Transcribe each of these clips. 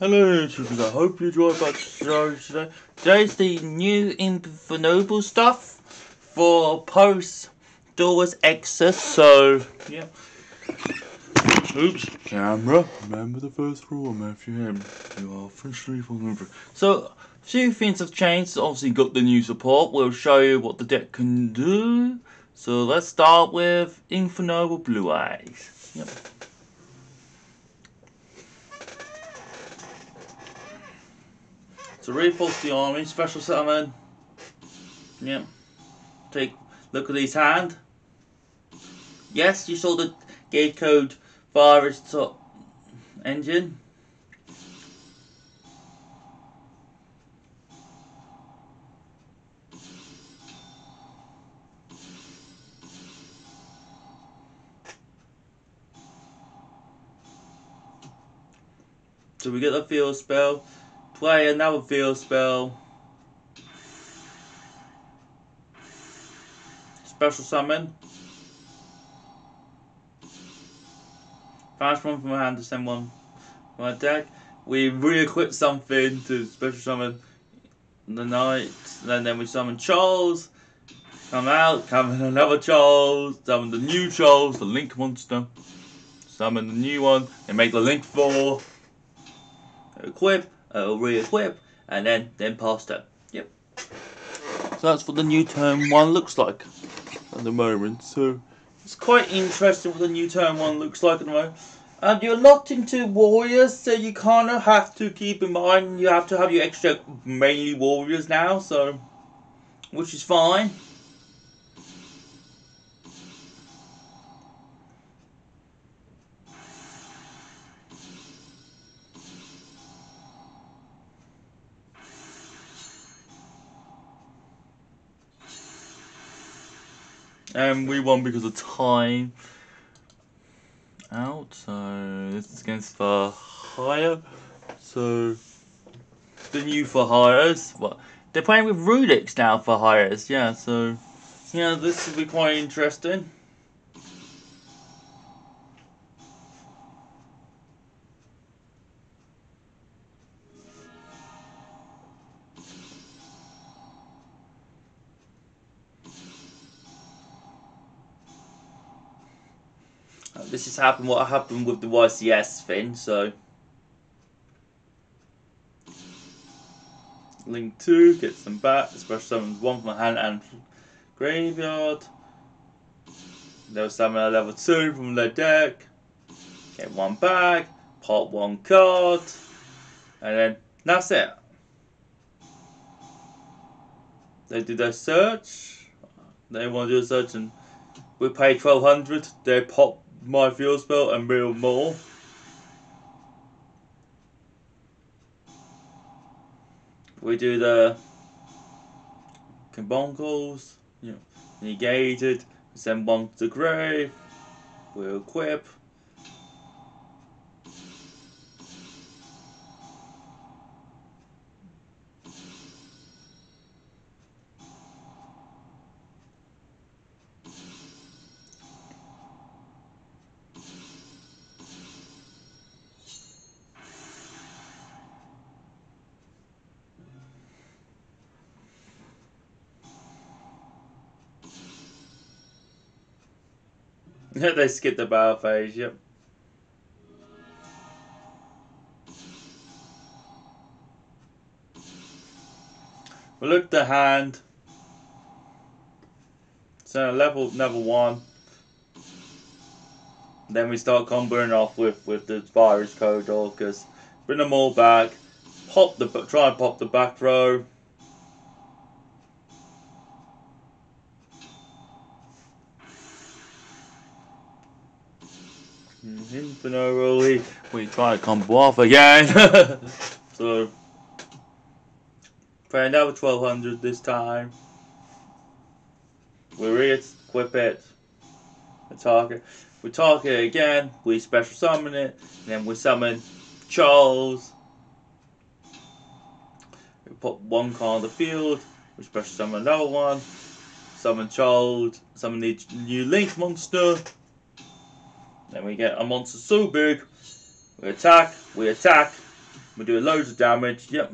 Hello YouTubers, I hope you enjoyed my show today. Today's the new Infernoble stuff for post Doors Exodus, so yeah. Oops, camera. Remember the first rule, Matthew M. You are officially vulnerable. So, a few things have changed. Obviously, got the new support. We'll show you what the deck can do. So, let's start with Infernoble Blue Eyes. Yep. So reinforce the army, special summon. Yep. Take look at his hand. Yes, you saw the gate code virus top engine. So we get the field spell play another field spell. Special summon. Fast one from my hand to send one from my deck. We re-equip something to special summon the knight. And then we summon Charles. Come out, in another Charles. Summon the new Charles, the Link monster. Summon the new one and make the Link 4. Equip uh, re-equip, and then then pass turn. Yep. So that's what the new turn one looks like at the moment. So it's quite interesting what the new turn one looks like at the moment. And you're locked into warriors, so you kind of have to keep in mind you have to have your extra mainly warriors now. So, which is fine. And we won because of time out. So this is against for hire. So the new for hires. What they're playing with Rulix now for hires. Yeah. So yeah, this will be quite interesting. This has happened what happened with the YCS thing, so Link 2 gets them back, special summons one from hand and graveyard. They'll level 2 from their deck. Get one back, pop one card, and then that's it. They do their search. They want to do a search and we pay 1200 they pop my field spell and build more. We do the Carbuncles, you know, negated, send one to the grave, we'll equip. they skipped the battle phase, yep. We look the hand. So level level one. Then we start comboing off with, with the virus code because bring them all back. Pop the try and pop the back row. Infinitely, we try to come off again. so, find out 1200 this time. We re-equip it. We talk it. We talk it again. We special summon it. And then we summon Charles. We put one card on the field. We special summon another one. Summon Charles. Summon the new Link monster. Then we get a monster so big. We attack, we attack, We do loads of damage. Yep.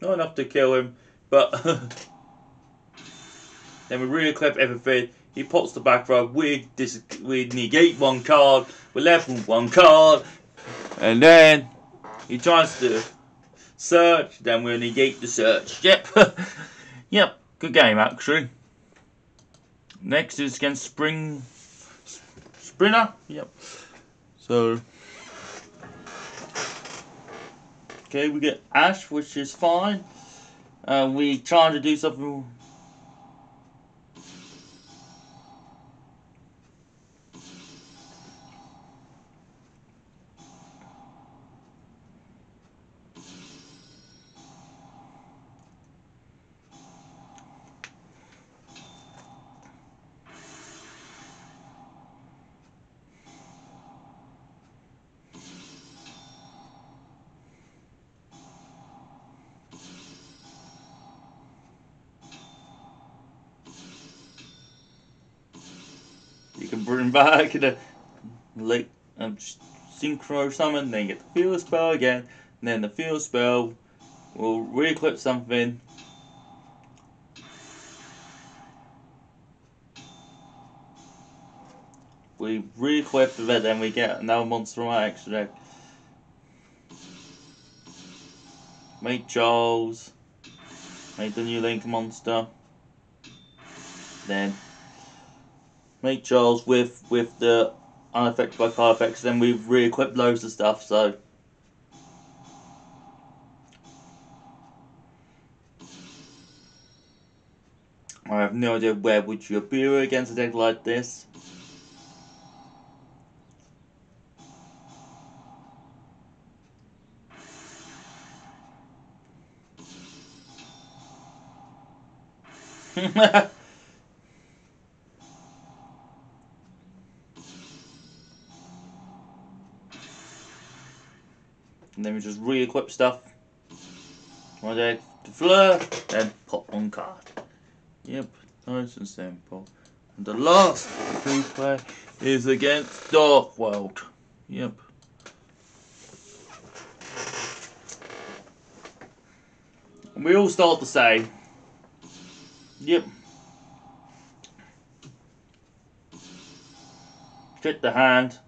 Not enough to kill him, but then we re-equip everything. He pops the back row. We dis- we negate one card. We level one card, and then he tries to search. Then we negate the search. Yep. yep. Good game actually. Next is against Spring Sprinter. Yep. So okay, we get Ash, which is fine. Uh, we trying to do something. Bring back the late um, synchro summon, then get the field spell again, then the field spell will re-equip something. We re-equip it, then we get another monster on extra deck. Make Charles. Make the new Link monster. Then make Charles with with the unaffected by card effects. Then we've re-equipped loads of stuff. So I have no idea where would you appear against a deck like this. And then we just re-equip stuff. One deck to fleur, then pop one card. Yep, nice and simple. And the last free play is against Dark World. Yep. And we all start the same. Yep. Check the hand.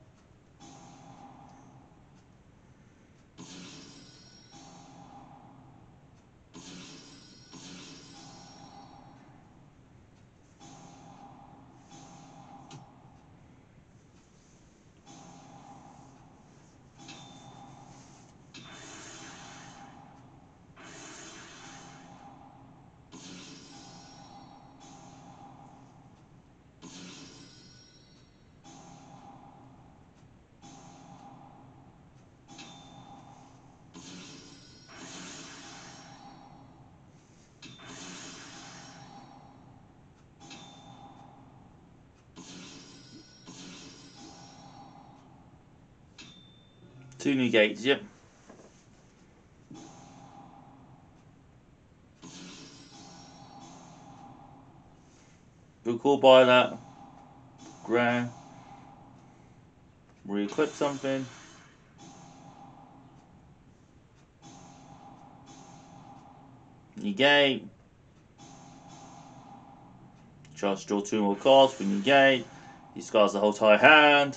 Two new gates, yep. Good call by that. Grand. Re-equip something. Negate. Charge to draw two more cards for negate. Discards the whole entire hand.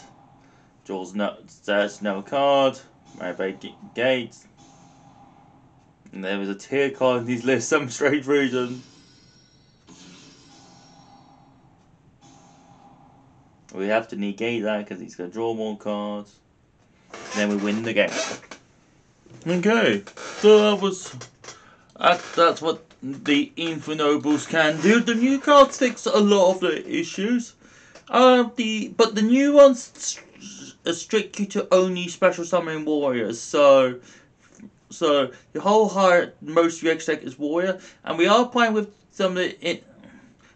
Draws no says no card. Maybe gates. And there was a tier card in these lists, some strange reason. We have to negate that because he's going to draw more cards. Then we win the game. Okay, so that was that, that's what the Infernobles can do. The new card fix a lot of the issues. Uh, the but the new ones restrict you to only special summoning warriors. So, so the whole higher most your deck is warrior, and we are playing with some of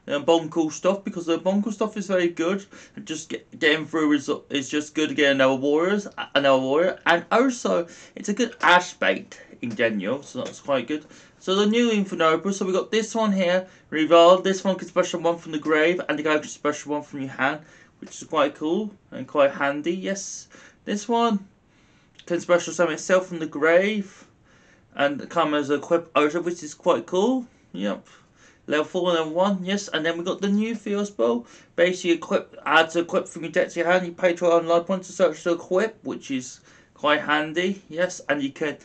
uh, Bonkle stuff because the Bonkle stuff is very good. Just get, getting through is is just good to get another warriors, another warrior, and also it's a good ash bait in general, so that's quite good. So the new Infernoble, so we got this one here, Rival. This one can special one from the grave, and the guy can special one from your hand which is quite cool and quite handy. Yes, this one can special summon itself from the grave and come as a equip Ocean, which is quite cool. Yep. Level 4 and 1, yes, and then we got the new Field Spell. Basically, equip adds equip from your deck to your hand. You pay 12 life points to search to equip, which is quite handy, yes, and you can,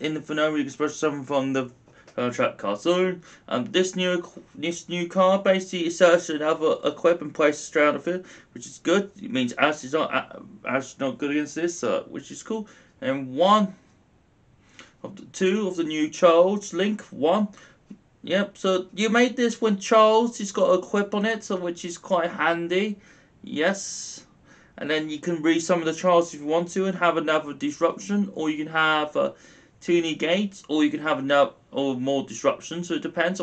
in the phenomenon, you can special summon from the uh, trap card zone. And this new this new card basically search another equip and place straight on the field, which is good. It means Ash is not Ash is not good against this, uh, which is cool. And one of the two of the new Charles Link one. Yep, so you made this when Charles has got a equip on it, so which is quite handy. Yes. And then you can read some of the Charles if you want to and have another disruption, or you can have uh, two negates, or you can have another or more disruption, so it depends.